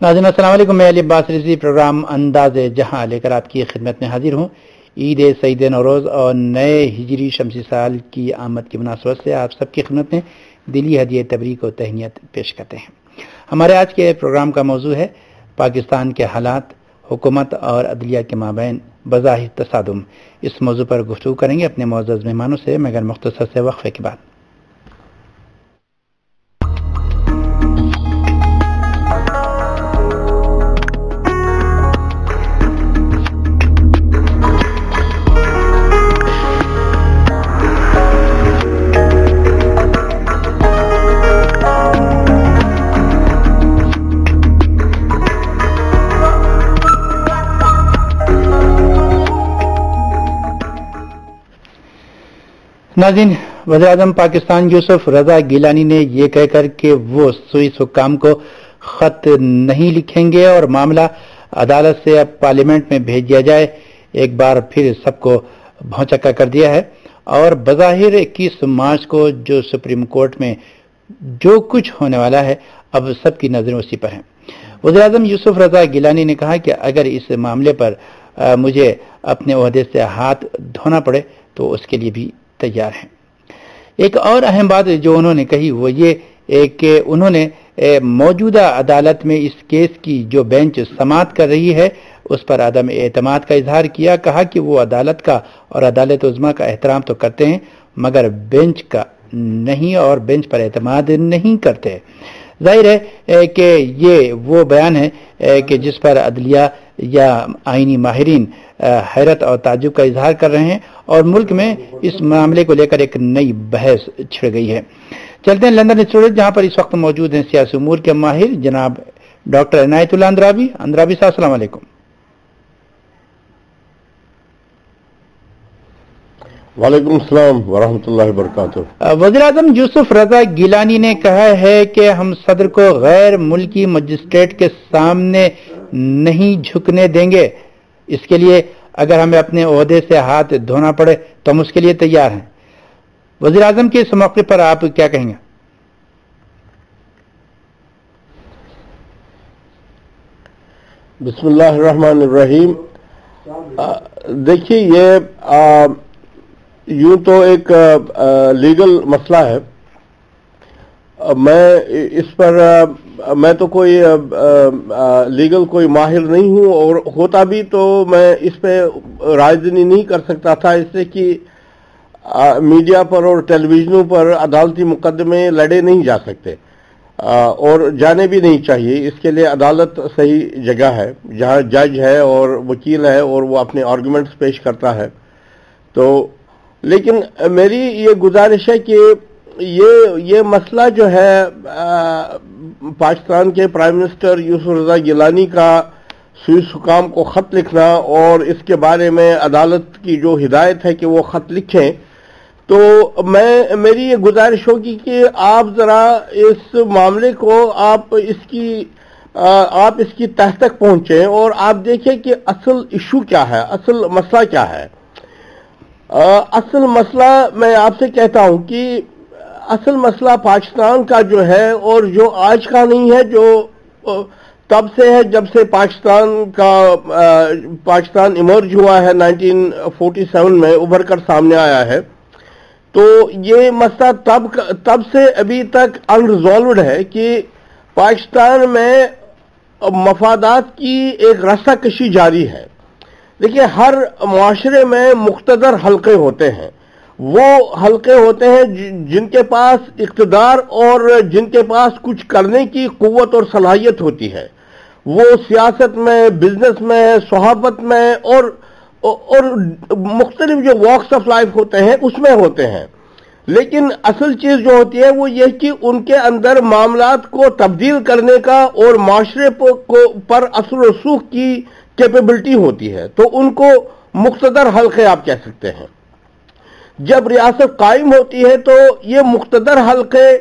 नाजिन असलम मैं अली अब्बास रिजी प्रोग्राम अंदाज जहाँ लेकर आपकी खिदमत में हाजिर हूँ। ईद सईद नौरोज़ और नए हिजरी शमसी साल की आमद की मुनासबत से आप सबकी खिदमत में दिली हदिय तबरीक और तहनीत पेश करते हैं। हमारे आज के प्रोग्राम का मौजू है पाकिस्तान के हालात, हुकूमत और अदलिया के माबेन बज़ाहिर तसादम। इस मौजू पर गुफ्तु करेंगे अपने मोज़ मेहमानों से मगर मुख्तर से वक्फे के बाद। नाजिन वजी अजम पाकिस्तान यूसुफ रजा गिलानी ने यह कह कहकर के वो सुई हुकाम को खत नहीं लिखेंगे और मामला अदालत से अब पार्लियामेंट में भेज दिया जाए एक बार फिर सबको भौचक्का कर दिया है। और बज़ाहिर इक्कीस मार्च को जो सुप्रीम कोर्ट में जो कुछ होने वाला है अब सबकी नज़रें उसी पर हैं। वजी अजम यूसुफ रजा गिलानी ने कहा कि अगर इस मामले पर आ, मुझे अपने अहदे से हाथ धोना पड़े तो उसके लिए भी तैयार हैं। एक और अहम बात जो उन्होंने कही, वो ये कि उन्होंने मौजूदा अदालत में इस केस की जो बेंच समात कर रही है, उस पर अदम एतमाद का इजहार किया, कहा कि वो अदालत का और अदालत उजमा का एहतराम तो करते हैं, मगर बेंच का नहीं और बेंच पर एतमाद नहीं करते। ज़ाहिर है कि ये वो बयान है कि जिस पर अदलिया या आइनी माहरीन हैरत और ताजुब का इजहार कर रहे हैं और मुल्क में इस मामले को लेकर एक नई बहस छिड़ गई है। चलते हैं लंदन स्टूडियो जहाँ पर इस वक्त मौजूद हैं सियासी उमूर के माहिर जनाब डॉक्टर इनायतुल्ला अंद्राबी अंद्राबी साहब अलैक्म वालेकुम। सलाम वरहमतुल्लाहि वबरकातुहू। वज़ीर आज़म यूसुफ रजा गिलानी ने कहा है कि हम सदर को गैर मुल्की मजिस्ट्रेट के सामने नहीं झुकने देंगे। इसके लिए अगर हमें अपने अहदे से हाथ धोना पड़े तो हम उसके लिए तैयार हैं। वज़ीर आज़म के इस मौके पर आप क्या कहेंगे? बिस्मिल्लाहिर्रहमानिर्रहीम। देखिए ये यूँ तो एक आ, लीगल मसला है। मैं इस पर आ, मैं तो कोई आ, आ, लीगल कोई माहिर नहीं हूँ और होता भी तो मैं इस पर राजधानी नहीं कर सकता था। इससे कि मीडिया पर और टेलीविजनों पर अदालती मुकदमे लड़े नहीं जा सकते। और जाने भी नहीं चाहिए। इसके लिए अदालत सही जगह है। जहाँ जज है और वकील है और वो अपने आर्गूमेंट्स पेश करता है। तो लेकिन मेरी ये गुजारिश है कि ये ये मसला जो है पाकिस्तान के प्राइम मिनिस्टर यूसुफ रजा गिलानी का स्विस हुकाम को खत लिखना और इसके बारे में अदालत की जो हिदायत है कि वो खत लिखें। तो मैं मेरी ये गुजारिश होगी कि आप जरा इस मामले को आप इसकी आप इसकी तह तक पहुँचे और आप देखें कि असल इशू क्या है असल मसला क्या है। आ, असल मसला मैं आपसे कहता हूँ कि असल मसला पाकिस्तान का जो है और जो आज का नहीं है, जो तब से है जब से पाकिस्तान का पाकिस्तान इमर्ज हुआ है 1947 में, उभर कर सामने आया है। तो ये मसला तब तब से अभी तक अनरिजॉल्व है कि पाकिस्तान में मफादात की एक रस्सा कशी जारी है। देखिए, हर माशरे में मुख्तर हल्के होते हैं। वो हल्के होते हैं जिनके पास इकतदार और जिनके पास कुछ करने की कुत और सलाहियत होती है। वो सियासत में, बिज़नेस में, सहाबत में और और मुख्तलिफ़ जो वॉक्स ऑफ़ लाइफ होते हैं, उसमें होते हैं। लेकिन असल चीज़ जो होती है, वो ये कि उनके अंदर मामला को तब्दील करने का और माशरे को, पर असर रसूख की कैपेबिलिटी होती है। तो उनको मुख्तदर हल्के आप कह सकते हैं। जब रियासत कायम होती है तो ये मुख्तदर हल्के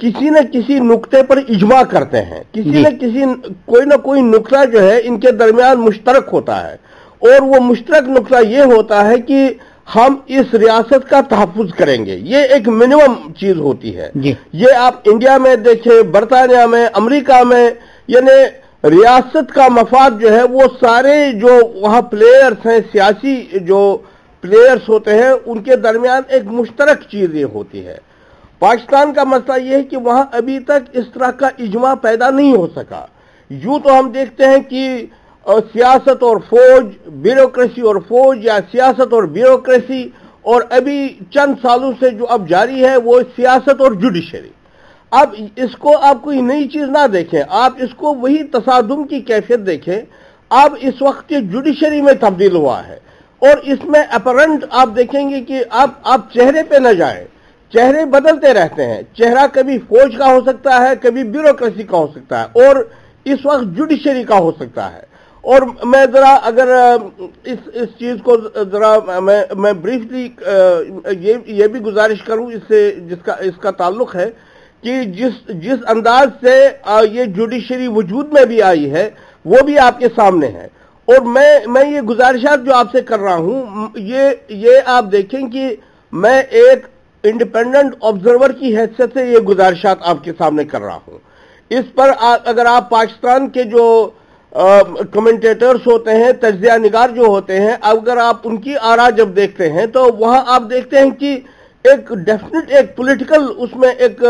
किसी न किसी नुक्ते पर इजमा करते हैं। किसी न किसी कोई ना कोई नुकता जो है इनके दरमियान मुश्तरक होता है। और वो मुश्तरक नुकता ये होता है कि हम इस रियासत का तहफ़ करेंगे। ये एक मिनिमम चीज़ होती है। ये आप इंडिया में देखें बरतानिया में अमेरिका में यानी रियासत का मफाद जो है वो सारे जो वहाँ प्लेयर्स हैं सियासी जो प्लेयर्स होते हैं, उनके दरमियान एक मुश्तरक चीज़ होती है। पाकिस्तान का मसला यह है कि वहाँ अभी तक इस तरह का इजमा पैदा नहीं हो सका। यूँ तो हम देखते हैं कि सियासत और फौज, ब्यूरोक्रेसी और फौज या सियासत और ब्यूरोक्रेसी, और अभी चंद सालों से जो अब जारी है, वो सियासत और जुडिशरी। अब इसको आप कोई नई चीज़ ना देखें, आप इसको वही तसादुम की कैफियत देखें। अब इस वक्त जुडिशरी में तब्दील हुआ है। और इसमें अपरंट आप देखेंगे कि आप आप चेहरे पे न जाए। चेहरे बदलते रहते हैं। चेहरा कभी फौज का हो सकता है, कभी ब्यूरोक्रेसी का हो सकता है, और इस वक्त जुडिशरी का हो सकता है। और मैं जरा अगर इस इस चीज़ को जरा मैं मैं ब्रीफली ये ये भी गुजारिश करूँ, इससे जिसका, इसका ताल्लुक है कि जिस जिस अंदाज से ये जुडिशरी वजूद में भी आई है, वो भी आपके सामने है। और मैं मैं ये गुजारिशात जो आपसे कर रहा हूँ ये ये आप देखें कि मैं एक इंडिपेंडेंट ऑब्जर्वर की हैसियत से ये गुजारिशात आपके सामने कर रहा हूँ। इस पर आ, अगर आप पाकिस्तान के जो कमेंटेटर्स होते हैं तजिया निगार जो होते हैं अगर आप उनकी आरा जब देखते हैं तो वहाँ आप देखते हैं कि एक डेफिनेट एक पॉलिटिकल उसमें एक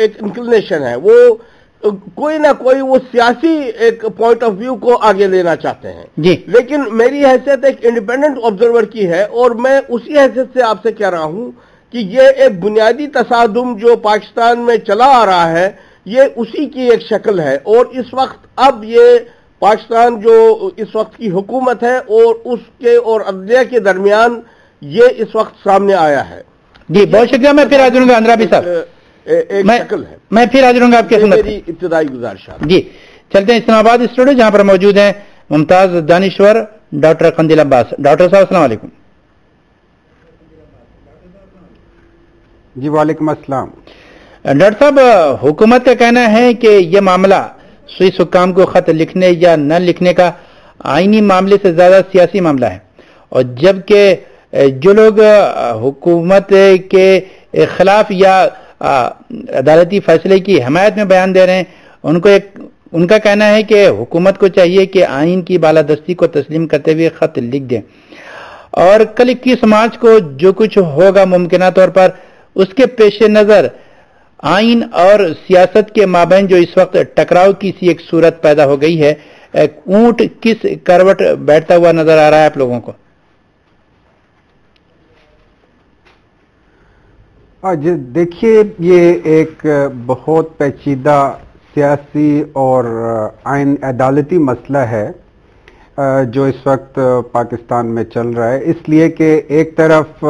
एक इंक्लिनेशन है। वो कोई ना कोई वो सियासी एक पॉइंट ऑफ़ व्यू को आगे लेना चाहते हैं। जी। लेकिन मेरी हैसियत एक इंडिपेंडेंट ऑब्जर्वर की है और मैं उसी हैसियत से आपसे कह रहा हूँ कि ये एक बुनियादी तसादुम जो पाकिस्तान में चला आ रहा है ये उसी की एक शक्ल है और इस वक्त अब ये पाकिस्तान जो इस वक्त की हुकूमत है और उसके और अदलिया के दरमियान ये इस वक्त सामने आया है। जी बहुत शुक्रिया मैं फिर हाजिर हूँ अंदराबी साहब। एक मैं, शक्ल है। मैं फिर हाजिर हूँ आपके मेरी इब्तदाई गुजारिश जी चलते हैं इस्लामाबाद स्टूडियो जहाँ पर मौजूद हैं मुमताज़ दानिश्वर डॉक्टर खंदिल अब्बास। डॉक्टर साहब अस्सलाम वालेकुम। जी वालेकुम अस्सलाम। डॉक्टर साहब हुकूमत का कहना है कि यह मामला स्विस हुकाम को खत लिखने या न लिखने का आईनी मामले से ज़्यादा सियासी मामला है। और जबकि जो लोग हुकूमत के खिलाफ या अदालती फैसले की हमायत में बयान दे रहे हैं। उनको एक, उनका कहना है कि हुकूमत को चाहिए कि आइन की बालादस्ती को तस्लीम करते हुए खत लिख दें। और कल इक्कीस मार्च को जो कुछ होगा मुमकिन तौर पर, उसके पेश नज़र आइन और सियासत के माबेन जो इस वक्त टकराव की सी एक सूरत पैदा हो गई है ऊँट किस करवट बैठता हुआ नज़र आ रहा है आप लोगों को? आज देखिए, ये एक बहुत पेचीदा सियासी और आइन अदालती मसला है जो इस वक्त पाकिस्तान में चल रहा है। इसलिए कि एक तरफ़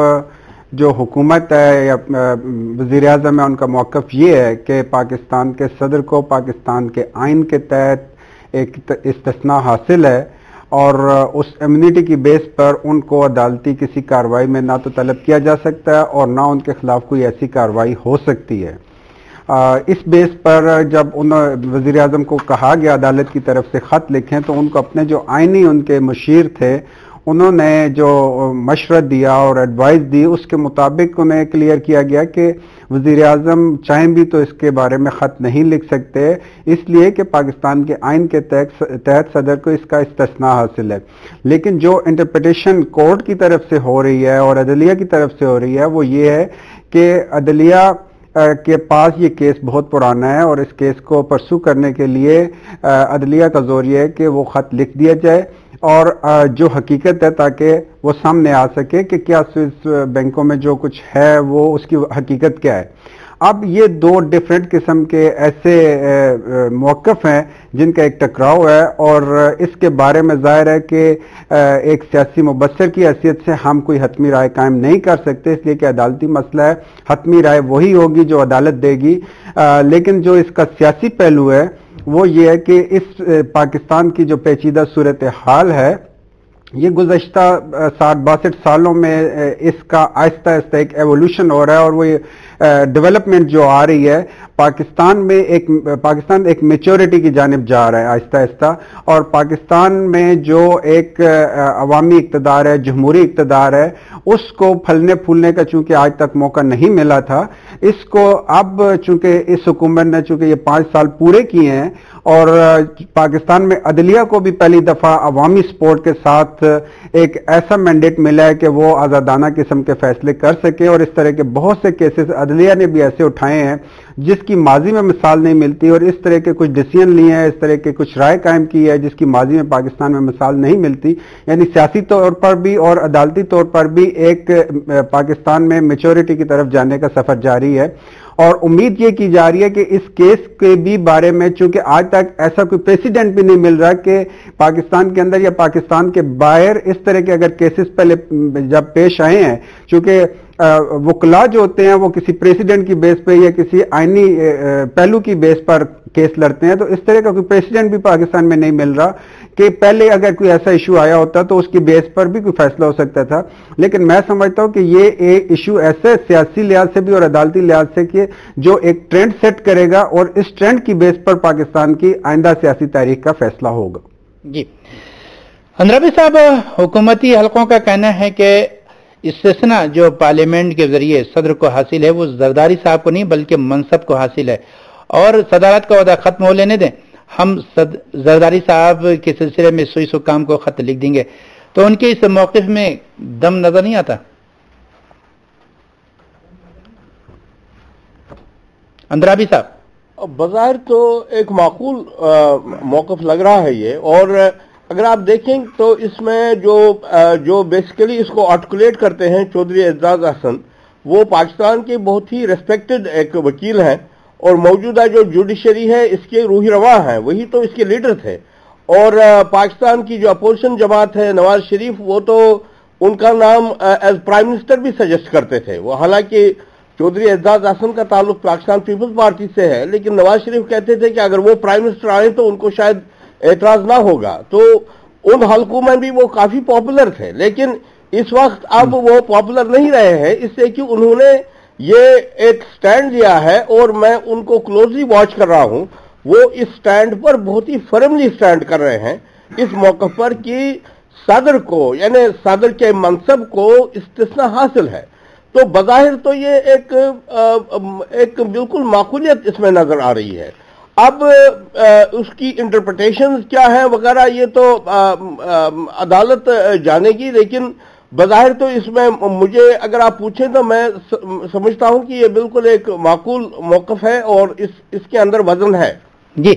जो हुकूमत है या वज़ीर अजम है, उनका मौकफ ये है कि पाकिस्तान के सदर को, पाकिस्तान के आइन के तहत एक इस्तना हासिल है और उस इम्यूनिटी की बेस पर उनको अदालती किसी कार्रवाई में ना तो तलब किया जा सकता है और ना उनके खिलाफ कोई ऐसी कार्रवाई हो सकती है। इस बेस पर जब उन वज़ीर अजम को कहा गया, अदालत की तरफ़ से ख़त लिखें तो उनको अपने जो आइनी उनके मशीर थे उन्होंने जो मशरत दिया और एडवाइस दी, उसके मुताबिक उन्हें क्लियर किया गया कि वज़ीर अजम चाहें भी तो इसके बारे में ख़त नहीं लिख सकते। इसलिए कि पाकिस्तान के आइन के तहत सदर को इसका इस्तना हासिल है। लेकिन जो इंटरप्रटेशन कोर्ट की तरफ़ से हो रही है और अदलिया की तरफ़ से हो रही है, वो ये है कि अदलिया के पास ये केस बहुत पुराना है और इस केस को परसू करने के लिए अदलिया का ज़ोर यह है कि वो ख़त लिख दिया जाए। और जो हकीकत है ताकि वो सामने आ सके कि क्या स्विस बैंकों में जो कुछ है वो उसकी हकीकत क्या है। अब ये दो डिफरेंट किस्म के ऐसे मौकफ हैं जिनका एक टकराव है और इसके बारे में ज़ाहिर है कि एक सियासी मुबसर की हैसियत से हम कोई हतमी राय कायम नहीं कर सकते, इसलिए कि अदालती मसला है। हतमी राय वही होगी जो अदालत देगी। लेकिन जो इसका सियासी पहलू है वो ये है कि इस पाकिस्तान की जो पेचीदा सूरत हाल है, ये गुजशत साठ, बासठ सालों में इसका आहिस्ता आहिस्ता एक एवोल्यूशन हो रहा है और वो डेवलपमेंट जो आ रही है, पाकिस्तान में एक, पाकिस्तान एक मेच्योरिटी की जानब जा रहा है आहिस्ता आहिस्ता, और पाकिस्तान में जो एक अवामी इकतदार है, जमहूरी इकतदार है, उसको फलने फूलने का चूँकि आज तक मौका नहीं मिला था, इसको अब चूँकि इस हुकूमत ने चूँकि ये पाँच साल पूरे किए हैं, और पाकिस्तान में अदलिया को भी पहली दफ़ा अवामी सपोर्ट के साथ एक ऐसा मैंडेट मिला है कि वो आज़ादाना किस्म के फैसले कर सके, और इस तरह के बहुत से केसेस अदलिया ने भी ऐसे उठाए हैं, जिसकी माजी में मिसाल नहीं मिलती और इस तरह के कुछ डिसीज़न लिए हैं, इस तरह के कुछ राय कायम की है, जिसकी माजी में पाकिस्तान में मिसाल नहीं मिलती। यानी सियासी तौर पर भी और अदालती तौर पर भी एक पाकिस्तान में मेचोरिटी की तरफ़ जाने का सफ़र जारी है। और उम्मीद ये की जा रही है कि इस केस के भी बारे में, चूँकि आज तक ऐसा कोई प्रेसिडेंट भी नहीं मिल रहा कि पाकिस्तान के अंदर या पाकिस्तान के बाहर इस तरह के अगर केसेस पहले, जब पेश आए हैं, चूँकि वकला जो होते हैं, वो किसी प्रेसिडेंट की बेस पे या किसी आईनी पहलू की बेस पर केस लड़ते हैं तो इस तरह का कोई प्रेसिडेंट भी पाकिस्तान में नहीं मिल रहा कि पहले अगर कोई ऐसा इशू आया होता तो उसकी बेस पर भी कोई फैसला हो सकता था। लेकिन मैं समझता हूँ कि ये एक इशू ऐसे सियासी लिहाज से भी और अदालती लिहाज से कि जो एक ट्रेंड सेट करेगा और इस ट्रेंड की बेस पर पाकिस्तान की आइंदा सियासी तारीख का फैसला होगा। जी। अंद्रबी साहब, हुकूमती हलकों का कहना है कि इस्तेसना जो पार्लियामेंट के ज़रिए सदर को हासिल है वो जरदारी साहब को नहीं बल्कि मनसब को हासिल है। और सदारत का अहदा खत्म हो लेने दें हम सद, जरदारी साहब के सिलसिले में सुई सुकाम को खत लिख देंगे। तो उनके इस मौकफ में दम नज़र नहीं आता? अंदराबी साहब। बाज़ार तो एक माकूल मौकफ लग रहा है ये और अगर आप देखें तो इसमें जो जो बेसिकली इसको आर्टिकुलेट करते हैं, चौधरी एजाज हसन, वो पाकिस्तान के बहुत ही रेस्पेक्टेड एक वकील हैं, और मौजूदा जो जुडिशरी है, इसके रूही रवा हैं, वही तो इसके लीडर थे। और पाकिस्तान की जो अपोजिशन जमात है, नवाज़ शरीफ, वो तो उनका नाम एज प्राइम मिनिस्टर भी सजेस्ट करते थे। वो हालाँकि चौधरी एजाज हसन का ताल्लुक पाकिस्तान पीपल्स पार्टी से है, लेकिन नवाज़ शरीफ कहते थे कि अगर वो प्राइम मिनिस्टर आए तो उनको शायद एतराज़ ना होगा। तो उन हल्कों में भी वो काफ़ी पॉपुलर थे। लेकिन इस वक्त अब वो पॉपुलर नहीं रहे हैं, इससे कि उन्होंने ये एक स्टैंड लिया है और मैं उनको क्लोजली वॉच कर रहा हूँ। वो इस स्टैंड पर बहुत ही फर्मली स्टैंड कर रहे हैं। इस मौके पर कि सदर को, यानी सदर के मनसब को इस्तना हासिल है। तो बज़ाहिर तो ये एक एक बिल्कुल माकूलियत इसमें नज़र आ रही है। अब आ, उसकी इंटरप्रटेशन क्या है वगैरह ये तो आ, आ, अदालत जानेगी लेकिन बज़ाहिर तो इसमें मुझे अगर आप पूछें तो मैं समझता हूँ कि ये बिल्कुल एक माकूल मौकफ है और इस इसके अंदर वज़न है। जी।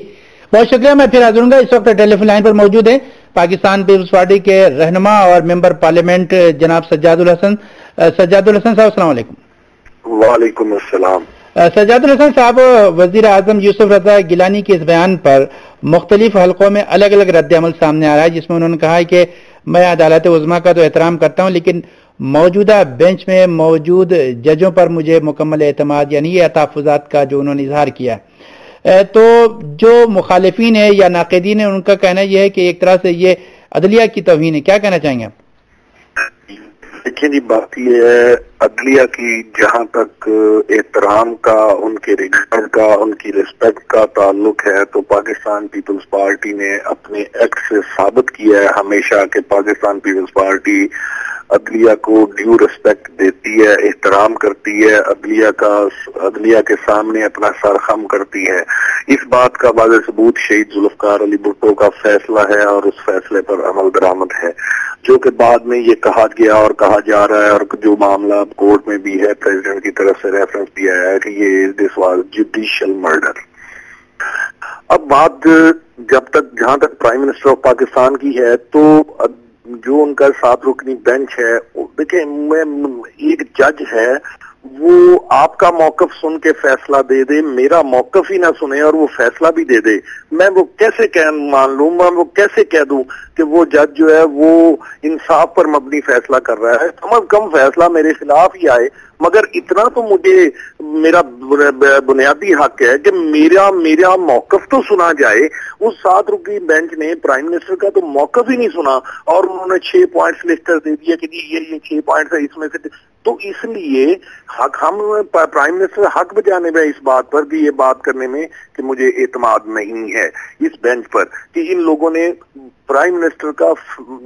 बहुत शुक्रिया मैं फिर हाजिर इस वक्त टेलीफोन लाइन पर मौजूद है पाकिस्तान पीपल्स पार्टी के रहनमा और मेंबर पार्लियामेंट जनाब सज्जादुल हसन। सज्जादुल हसन साहब असलम वालेकुम अस्सलाम। सजादुल हसन साहब, वज़ीर आज़म यूसुफ रजा गिलानी के इस बयान पर मुख्तलिफ़ हलकों में अलग अलग रद्द अमल सामने आ रहा है, जिसमें उन्होंने कहा है कि मैं अदालत उजमा का तो एहतराम करता हूँ, लेकिन मौजूदा बेंच में मौजूद जजों पर मुझे मुकम्मल एतमाद यानी ये तहफात का जो उन्होंने इजहार किया तो जो मुखालफी है या नाकदीन है, उनका कहना यह है कि एक तरह से ये अदलिया की तोहन है। क्या कहना चाहेंगे आप? देखिए जी, बात यह है अदलिया की जहाँ तक एहतराम का, उनके रिगार्ड का, उनकी रिस्पेक्ट का ताल्लुक है तो पाकिस्तान पीपल्स पार्टी ने अपने एक्ट से साबित किया है हमेशा कि पाकिस्तान पीपल्स पार्टी अदलिया को ड्यू रिस्पेक्ट देती है, एहतराम करती है अदलिया का अदलिया के सामने अपना सर खम करती है। इस बात का बाद सबूत शहीद जुल्फकार अली भुट्टो का फैसला है और उस फैसले पर अमल दरामद है। जो कि बाद में ये कहा गया और कहा जा रहा है, और जो मामला कोर्ट में भी है, प्रेसिडेंट की तरफ़ से रेफरेंस भी आया है कि ये दिस वाज जुडिशियल मर्डर अब बात जब तक, जहाँ तक प्राइम मिनिस्टर ऑफ़ पाकिस्तान की है तो जो उनका सात रुकनी बेंच है देखिये मैं, एक जज है वो आपका मौकफ सुन के फैसला दे दे, मेरा मौकफ ही ना सुने और वो फैसला भी दे दे। मैं वो कैसे कह मान लू, मैं वो कैसे कह दूँ कि वो जज जो है, वो इंसाफ पर मबनी फैसला कर रहा है। कम अज कम फैसला मेरे खिलाफ ही आए, मगर इतना तो मुझे, मेरा बुनियादी हक है कि मेरा मेरा मौकफ तो सुना जाए। उस सात रुकी बेंच ने प्राइम मिनिस्टर का तो मौकफ ही नहीं सुना, और उन्होंने छह पॉइंट्स लिस्ट दे दिया कि ये ये छह पॉइंट्स है, इसमें से तो इसलिए हक हम प्राइम मिनिस्टर हक बजाने में इस बात पर भी ये बात करने में कि मुझे एतमाद नहीं है इस बेंच पर कि इन लोगों ने प्राइम मिनिस्टर का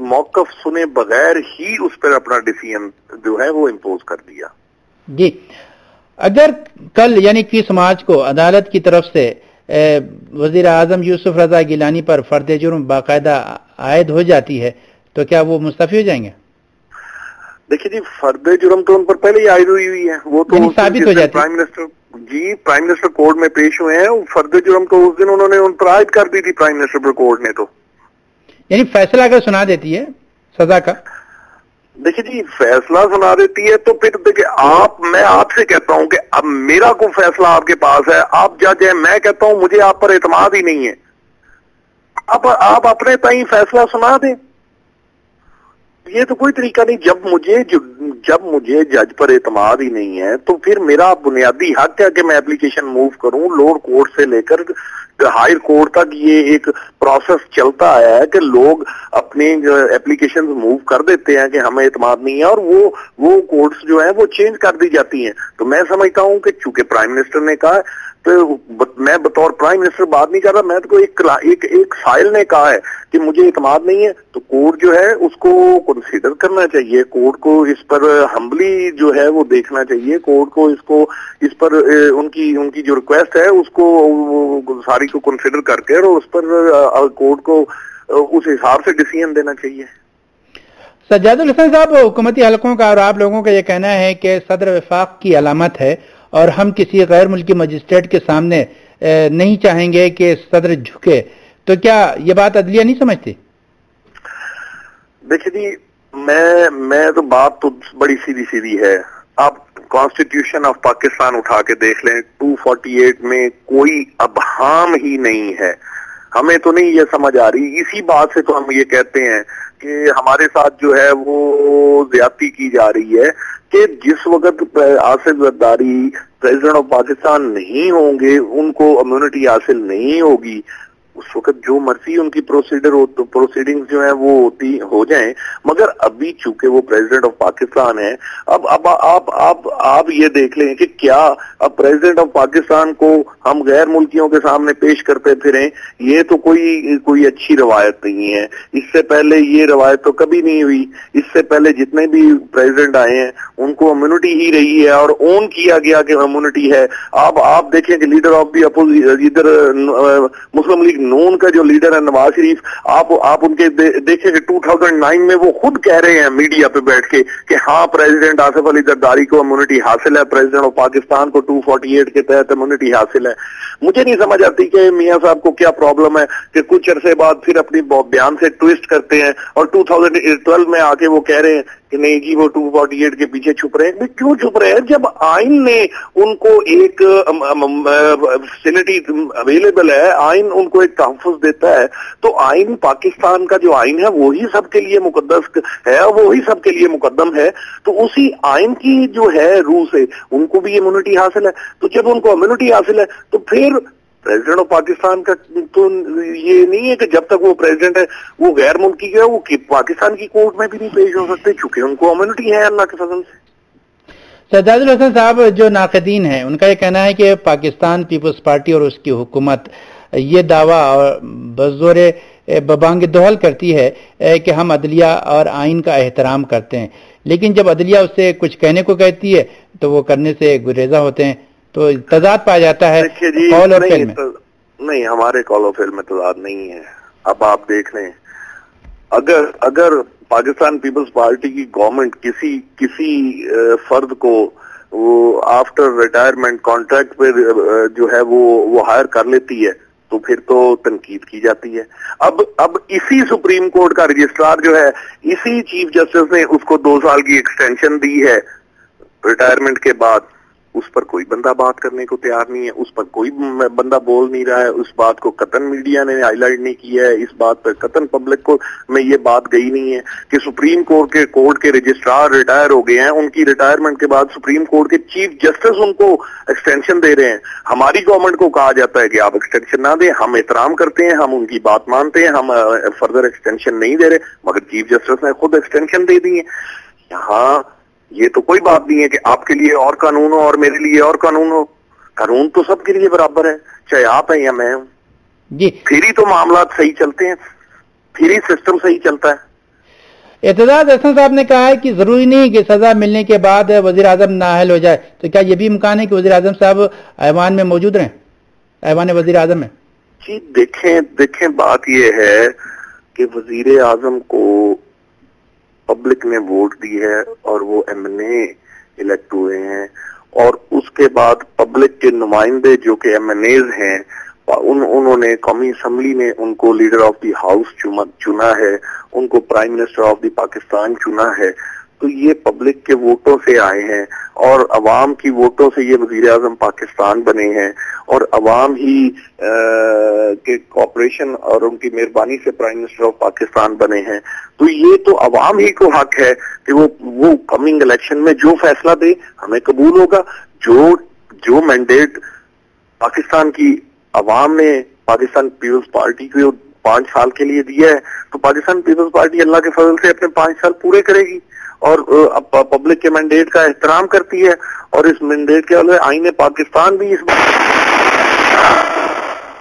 मौकफ सुने बगैर ही उस पर अपना डिसीज़न जो है वो इम्पोज कर दिया। जी। अगर कल यानी कि समाज को अदालत की तरफ़ से वज़ीर आज़म यूसुफ रजा गिलानी पर फर्द जुर्म बाकायदा आयद हो जाती है तो क्या वो मुस्तफ़ी हो जाएँगे? देखिए जी फर्द जुर्म तो उन पर पहले ही आयद हुई हुई है। वो तो साबित हो जाती prime minister ji prime minister court में पेश हुए हैं फर्द जुर्म तो उस दिन उन्होंने उन पर आयद कर दी थी प्राइम मिनिस्टर पर कोर्ट ने तो। यानी फैसला अगर सुना देती है सजा का? देखिए जी फैसला सुना देती है तो फिर देखिए आप मैं आपसे कहता हूँ कि अब मेरा को फैसला आपके पास है आप जज है मैं कहता हूँ मुझे आप पर एतमाद ही नहीं है। अब आप अपने ताई फैसला सुना दें। ये तो कोई तरीका नहीं, जब मुझे जब मुझे जज पर एतमाद ही नहीं है तो फिर मेरा बुनियादी हक है कि मैं एप्लीकेशन मूव करूँ लोअर कोर्ट से लेकर हायर कोर्ट तक ये एक प्रोसेस चलता आया है कि लोग अपने एप्लीकेशन मूव कर देते हैं कि हमें एतमाद नहीं है और वो वो कोर्ट्स जो है, वो चेंज कर दी जाती हैं। तो मैं समझता हूँ कि चूँकि प्राइम मिनिस्टर ने कहा तो मैं बतौर प्राइम मिनिस्टर बात नहीं कर रहा, मैं तो एक एक एक साइल ने कहा है कि मुझे इतमाद नहीं है तो कोर्ट जो है उसको कंसीडर करना चाहिए कोर्ट को इस पर हम्बली जो है वो देखना चाहिए कोर्ट को इसको, इस पर उनकी उनकी जो रिक्वेस्ट है उसको सारी को कंसीडर करके और उस पर कोर्ट को उस हिसाब से डिसीज़न देना चाहिए। सज्जादुल हसन साहब, हुकूमती हलकों का और आप लोगों का यह कहना है कि सदर विफाक की अलामत है और हम किसी गैर मुल्की मजिस्ट्रेट के सामने नहीं चाहेंगे कि सदर झुके। तो क्या ये बात अदलिया नहीं समझती? देखिए जी, मैं मैं तो बात तो बड़ी सीधी सीधी है। आप कॉन्स्टिट्यूशन ऑफ़ पाकिस्तान उठा के देख लें 248 में कोई अबहाम ही नहीं है। हमें तो नहीं ये समझ आ रही। इसी बात से तो हम ये कहते हैं कि हमारे साथ जो है वो ज्यादती की जा रही है कि जिस वक्त आसिफ जरदारी प्रेसिडेंट ऑफ़ पाकिस्तान नहीं होंगे, उनको इम्यूनिटी हासिल नहीं होगी उस वक्त जो मर्ज़ी उनकी प्रोसीडर हो तो प्रोसीडिंग जो है वो होती, हो जाए, मगर अभी चूँकि वो प्रेसिडेंट ऑफ़ पाकिस्तान है, अब अब आप आप आप ये देख लें कि क्या अब प्रेसिडेंट ऑफ़ पाकिस्तान को हम गैर मुल्कियों के सामने पेश करते फिरें, ये तो कोई कोई अच्छी रवायत नहीं है। इससे पहले ये रवायत तो कभी नहीं हुई। इससे पहले जितने भी प्रेसिडेंट आए हैं, उनको इम्यूनिटी ही रही है और ओन किया गया कि इम्यूनिटी है। अब आप देखें कि लीडर ऑफ़ दी अपोजिशन इधर मुस्लिम लीग नून का जो लीडर है नवाज़ शरीफ आप आप उनके दे, देखें कि 2009 में वो खुद कह रहे हैं मीडिया पे बैठ के कि हाँ प्रेसिडेंट आसिफ अली जरदारी को इम्यूनिटी हासिल है प्रेसिडेंट ऑफ़ पाकिस्तान को 248 के तहत इम्यूनिटी हासिल है। मुझे नहीं समझ आती कि मियाँ साहब को क्या प्रॉब्लम है कि कुछ अरसे बाद फिर अपनी बयान से ट्विस्ट करते हैं और 2012 में आके वो कह रहे हैं कि नहीं जी वो टू फोर्टी एट के पीछे छुप रहे हैं। क्यों छुप रहे हैं? जब आइन ने उनको एक फैसिलिटी अवेलेबल है, आइन उनको एक तहफुज देता है तो आइन पाकिस्तान का जो आइन है वो ही सबके लिए मुकदस है वो ही सबके लिए मुकदम है। तो उसी आइन की जो है रू से उनको भी इम्यूनिटी हासिल है। तो जब उनको इम्यूनिटी हासिल है तो फिर प्रेसिडेंट ऑफ़ पाकिस्तान का तो ये नहीं है कि जब तक वो प्रेसिडेंट है, वो गैर मुल्की है, वो पाकिस्तान की कोर्ट में भी नहीं पेश हो सकते, चूँकि उनको अम्यूनिटी है अल्लाह के फजल से। सज्जादुल हसन साहब जो नाकदीन है, उनका ये कहना है कि पाकिस्तान पीपल्स पार्टी और उसकी हुकूमत, ये दावा और बजोर बबांग दोहल करती है कि हम अदलिया और आइन का एहतराम करते हैं। लेकिन जब अदलिया उससे कुछ कहने को कहती है तो वो करने से गुरेजा होते हैं। तो तजाद पाया जाता है कॉल और फ़िल्म तो, नहीं हमारे कॉल और फ़िल्म में तजाद नहीं है। अब आप देख लें अगर अगर पाकिस्तान पीपल्स पार्टी की गवर्नमेंट किसी किसी फर्द को वो आफ्टर रिटायरमेंट कॉन्ट्रैक्ट पे जो है वो वो हायर कर लेती है तो फिर तो तनकीद की जाती है। अब अब इसी सुप्रीम कोर्ट का रजिस्ट्रार जो है इसी चीफ जस्टिस ने उसको दो साल की एक्सटेंशन दी है रिटायरमेंट के बाद। उस पर कोई बंदा बात करने को तैयार नहीं है, उस पर कोई बंदा बोल नहीं रहा है, उस बात को कतन मीडिया ने हाईलाइट नहीं किया है, इस बात पर कतन पब्लिक को में ये बात गई नहीं है कि सुप्रीम कोर्ट के कोर्ट के रजिस्ट्रार रिटायर हो गए हैं, उनकी रिटायरमेंट के बाद सुप्रीम कोर्ट के चीफ जस्टिस उनको एक्सटेंशन दे रहे हैं। हमारी गवर्नमेंट को कहा जाता है कि आप एक्सटेंशन ना दें, हम एहतराम करते हैं, हम उनकी बात मानते हैं, हम फर्दर एक्सटेंशन नहीं दे रहे, मगर चीफ जस्टिस ने खुद एक्सटेंशन दे दी है। यहाँ ये तो कोई बात नहीं है कि आपके लिए और कानून हो और मेरे लिए और कानून हो। कानून तो सबके लिए बराबर है चाहे आप हैं या मैं हूँ। जी। फिर ही तो मामला सही चलते हैं फिर ही सिस्टम सही चलता है। एतजाज हसन साहब ने कहा है कि ज़रूरी नहीं कि सजा मिलने के बाद वज़ीर आज़म नाहल हो जाए। तो क्या ये भी इम्कान है कि वज़ीर आज़म साहब ऐवान में मौजूद रहें? ऐवान वज़ीर आज़म में जी देखें देखें बात यह है कि वज़ीर आज़म को पब्लिक ने वोट दी है और वो एमएनए इलेक्ट हुए हैं। और उसके बाद पब्लिक के नुमाइंदे जो कि एम हैं, उन, उन्होंने कौमी असम्बली ने उनको लीडर ऑफ़ दी हाउस चुना है। उनको prime minister of the Pakistan चुना है। तो ये पब्लिक के वोटों से आए हैं और अवाम की वोटों से ये वज़ीर आज़म पाकिस्तान बने हैं और अवाम ही आ, के कॉपरेशन और उनकी मेहरबानी से प्राइम मिनिस्टर ऑफ़ पाकिस्तान बने हैं। तो ये तो अवाम ही को हक है कि वो वो कमिंग इलेक्शन में जो फैसला दे हमें कबूल होगा। जो जो मैंडेट पाकिस्तान की अवाम ने पाकिस्तान पीपल्स पार्टी को पाँच साल के लिए दिया है तो पाकिस्तान पीपल्स पार्टी अल्लाह के फजल से अपने पाँच साल पूरे करेगी। और पब्लिक के मैंडेट का एहतराम करती है और इस मैंडेट के वाले आईने पाकिस्तान भी इस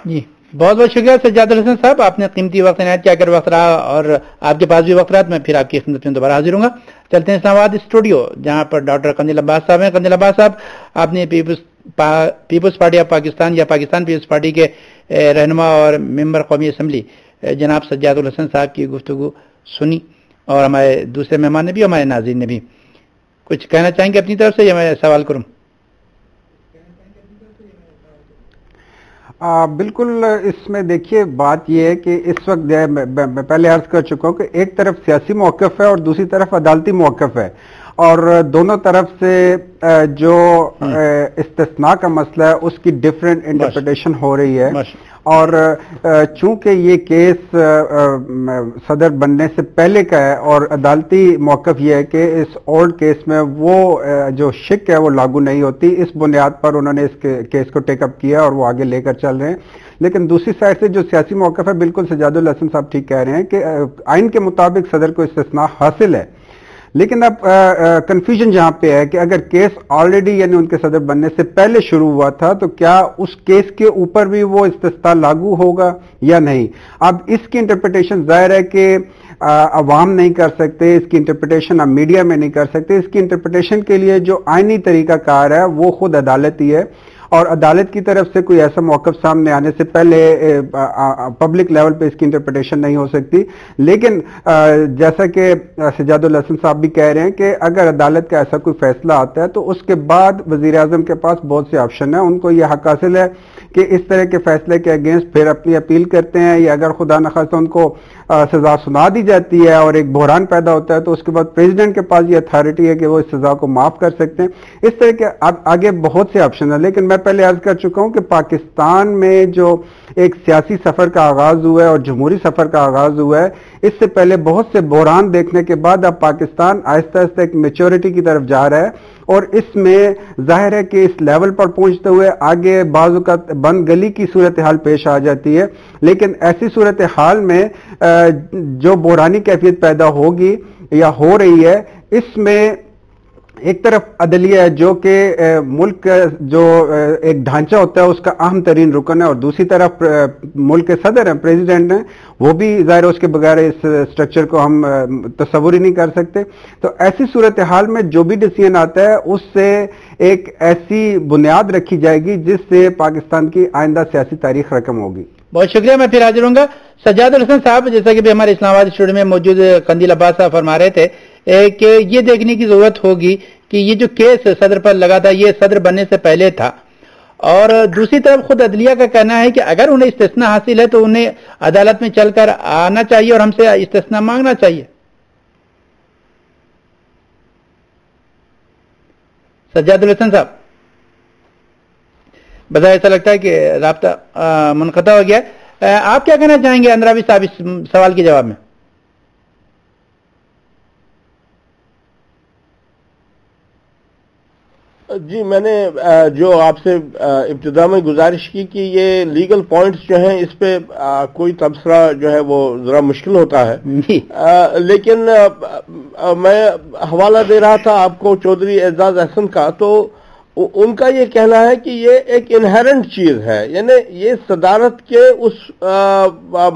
जी। बहुत बहुत शुक्रिया, सज्जाद हसन साहब। आपने कीमती वक्त इनायत क्या कर वक्त रहा और आपके पास भी वक्त रहा तो मैं फिर आपकी खिदमत में दोबारा हाजिर हूँ चलते हैं इस्लामाबाद स्टूडियो, जहाँ पर डॉक्टर कंदिल अब्बास साहब हैं। कंदिल अब्बास साहब, आपने पीपल्स पीपल्स पार्टी ऑफ़ पाकिस्तान या पाकिस्तान पीपल्स पार्टी के रहनुमा और मेंबर कौमी असम्बली जनाब सज्जादुल हसन साहब की गुफ्तु सुनी। और हमारे दूसरे मेहमान ने भी हमारे नाजीन ने भी। कुछ कहना चाहेंगे अपनी तरफ़ से या मैं सवाल करूँ? आ, बिल्कुल इसमें देखिए बात यह है कि इस वक्त मैं पहले अर्ज़ कर चुका हूँ कि एक तरफ़ सियासी मौकफ है और दूसरी तरफ़ अदालती मौकफ है। और दोनों तरफ़ से जो हम्म। इस्तना का मसला है उसकी डिफरेंट इंटरप्रिटेशन हो रही है। और चूँकि ये केस सदर बनने से पहले का है और अदालती मौकफ ये है कि इस ओल्ड केस में वो जो शिक है वो लागू नहीं होती। इस बुनियाद पर उन्होंने इस केस को टेकअप किया और वो आगे लेकर चल रहे हैं। लेकिन दूसरी साइड से जो सियासी मौकफ है, बिल्कुल सजादुल हसन साहब ठीक कह रहे हैं कि आइन के मुताबिक सदर को इस्तना हासिल है। लेकिन अब कंफ्यूजन जहाँ पे है कि अगर केस ऑलरेडी यानी उनके सदर बनने से पहले शुरू हुआ था तो क्या उस केस के ऊपर भी वो इस्ता लागू होगा या नहीं? अब इसकी इंटरप्रिटेशन ज़ाहिर है कि अवाम नहीं कर सकते, इसकी इंटरप्रिटेशन अब मीडिया में नहीं कर सकते। इसकी इंटरप्रिटेशन के लिए जो आइनी तरीका कार है, वो खुद अदालत ही है। और अदालत की तरफ़ से कोई ऐसा मौकफ सामने आने से पहले पब्लिक लेवल पे इसकी इंटरप्रिटेशन नहीं हो सकती। लेकिन जैसा कि सजादुल हसन साहब भी कह रहे हैं कि अगर अदालत का ऐसा कोई फैसला आता है तो उसके बाद वज़ीर आज़म के पास बहुत से ऑप्शन है। उनको यह हक हासिल है कि इस तरह के फैसले के अगेंस्ट फिर अपनी अपील करते हैं या अगर खुदा न खासा उनको सजा सुना दी जाती है और एक बहरान पैदा होता है तो उसके बाद प्रेसिडेंट के पास ये अथॉरिटी है कि वो इस सजा को माफ़ कर सकते हैं। इस तरह के आगे बहुत से ऑप्शन है, लेकिन मैं पहले अर्ज़ कर चुका हूँ कि पाकिस्तान में जो एक सियासी सफ़र का आगाज़ हुआ है और जमहूरी सफ़र का आगाज़ हुआ है, इससे पहले बहुत से बहरान देखने के बाद अब पाकिस्तान आहिस्ता आहिस्ता एक मेच्योरिटी की तरफ़ जा रहा है। और इसमें ज़ाहिर है कि इस लेवल पर पहुँचते हुए आगे बाजू का बंद गली की सूरत हाल पेश आ जाती है। लेकिन ऐसी सूरत हाल में जो बोरानी कैफियत पैदा होगी या हो रही है, इसमें एक तरफ़ अदलिया है जो कि मुल्क जो एक ढांचा होता है, उसका अहम तरीन रुकन है, और दूसरी तरफ़ मुल्क के सदर हैं, प्रेसिडेंट हैं, वो भी ज़ाहिर उसके बगैर इस स्ट्रक्चर को हम तस्वुर ही नहीं कर सकते। तो ऐसी सूरत हाल में जो भी डिसीज़न आता है, उससे एक ऐसी बुनियाद रखी जाएगी, जिससे पाकिस्तान की आइंदा सियासी तारीख रकम होगी। बहुत शुक्रिया, मैं फिर हाजिर हूँ सजाद हसन साहब, जैसा कि भी हमारे इस्लामाबाद स्टूडियो में मौजूद कंदील अब्बास साहब फरमा रहे थे कि ये देखने की ज़रूरत होगी कि ये जो केस सदर पर लगा था ये सदर बनने से पहले था। और दूसरी तरफ़ खुद अदलिया का कहना है कि अगर उन्हें इस्तना हासिल है तो उन्हें अदालत में चलकर आना चाहिए और हमसे इस्तना मांगना चाहिए। सज्जादुल हसन साहब बता ऐसा लगता है कि रबता मुनखता हो गया। आप क्या कहना चाहेंगे अंदरावी साहब इस सवाल के जवाब में? जी मैंने जो आपसे इब्तदा में गुजारिश की कि ये लीगल पॉइंट्स जो हैं इस पे कोई तबसरा जो है वो जरा मुश्किल होता है। आ, लेकिन आ, मैं हवाला दे रहा था आपको चौधरी एजाज अहसन का तो उनका ये कहना है कि ये एक इनहेरेंट चीज़ है। यानी ये सदारत के उस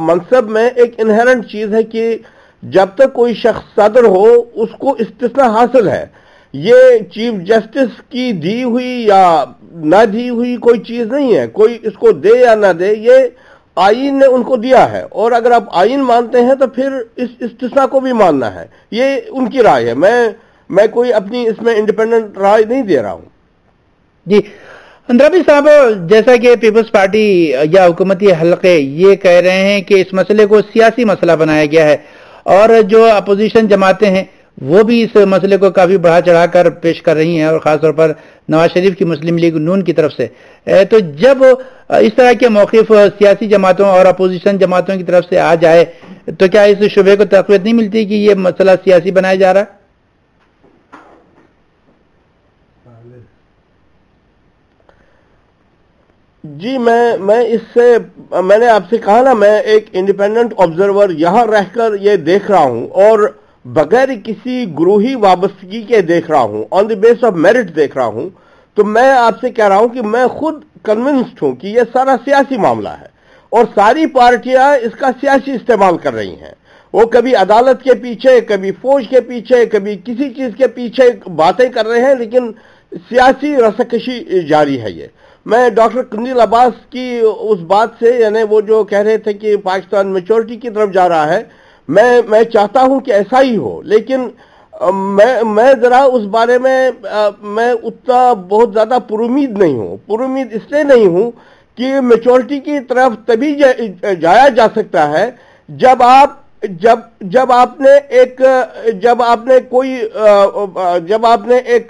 मनसब में एक इनहेरेंट चीज़ है कि जब तक कोई शख्स सदर हो उसको इस्तना हासिल है। ये चीफ जस्टिस की दी हुई या ना दी हुई कोई चीज़ नहीं है, कोई इसको दे या ना दे, ये आइन ने उनको दिया है। और अगर आप आइन मानते हैं तो फिर इस इस्तना को भी मानना है। ये उनकी राय है। मैं मैं कोई अपनी इसमें इंडिपेंडेंट राय नहीं दे रहा हूँ। जी। अंद्राबी साहब, जैसा कि पीपल्स पार्टी या हुकूमती हलके ये कह रहे हैं कि इस मसले को सियासी मसला बनाया गया है और जो अपोजिशन जमाते हैं वो भी इस मसले को काफ़ी बढ़ा चढ़ाकर पेश कर रही हैं और खासतौर पर नवाज़ शरीफ की मुस्लिम लीग नून की तरफ़ से। तो जब इस तरह के मौकफ सियासी जमातों और अपोजिशन जमातों की तरफ़ से आ जाए तो क्या इस शुबे को तकवीत नहीं मिलती कि ये मसला सियासी बनाया जा रहा? है जी, मैं मैं इससे, मैंने आपसे कहा ना, मैं एक इंडिपेंडेंट ऑब्जर्वर यहाँ रहकर ये देख रहा हूँ और बगैर किसी गुरूही वाबस्तगी के देख रहा हूँ on the base of merit देख रहा हूँ तो मैं आपसे कह रहा हूँ कि मैं खुद कन्विंस्ड हूँ कि यह सारा सियासी मामला है और सारी पार्टियाँ इसका सियासी इस्तेमाल कर रही हैं। वो कभी अदालत के पीछे, कभी फौज के पीछे, कभी किसी चीज़ के पीछे बातें कर रहे हैं, लेकिन सियासी रसकशी जारी है ये। मैं डॉक्टर कंदील अब्बास की उस बात से, यानी वो जो कह रहे थे कि पाकिस्तान मेचोरिटी की तरफ़ जा रहा है मैं मैं चाहता हूँ कि ऐसा ही हो लेकिन मैं मैं जरा उस बारे में आ, मैं उतना बहुत ज़्यादा पुरुद नहीं हूँ। पुरुद इसलिए नहीं हूँ कि मेचोरिटी की तरफ़ तभी जा, जाया जा सकता है जब आप जब जब आपने एक जब आपने कोई जब आपने एक